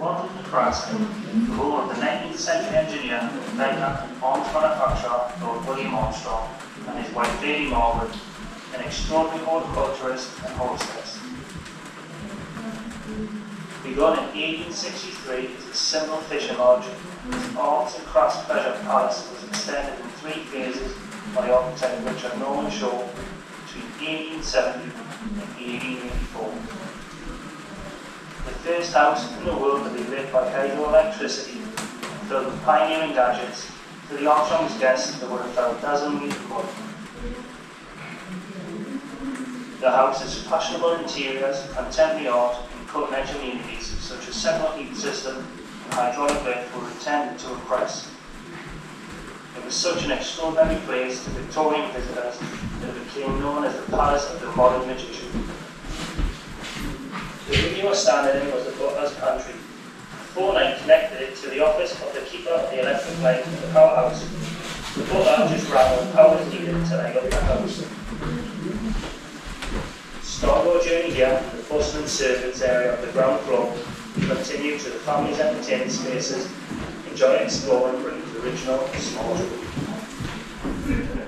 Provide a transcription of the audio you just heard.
The role of the 19th century engineer, inventor, arms manufacturer, Lord William Armstrong, and his wife Lady Margaret, an extraordinary horticulturist and hostess. Begun in 1863 as a simple fishing lodge, this arts and crafts pleasure palace was extended in three phases by architect Richard Norman Shaw between 1870 and 1884. First house in the world to be lit by hydroelectricity filled with pioneering gadgets, to the Armstrong's guests that would have felt dazzlingly good. The house has fashionable interiors, contemporary art, and cutting-edge amenities such as central heat system and hydraulic lift were intended to impress. It was such an extraordinary place to Victorian visitors that it became known as the Palace of the Modern Magician. The room you were standing in was the butler's pantry. Phone connected it to the office of the keeper of the electric line of the powerhouse. The butler just ran when power was needed to light up the house. Start your journey here in the bustling servants area of the ground floor. Continue to the family's entertainment spaces. Enjoy exploring Britain's original small jewel.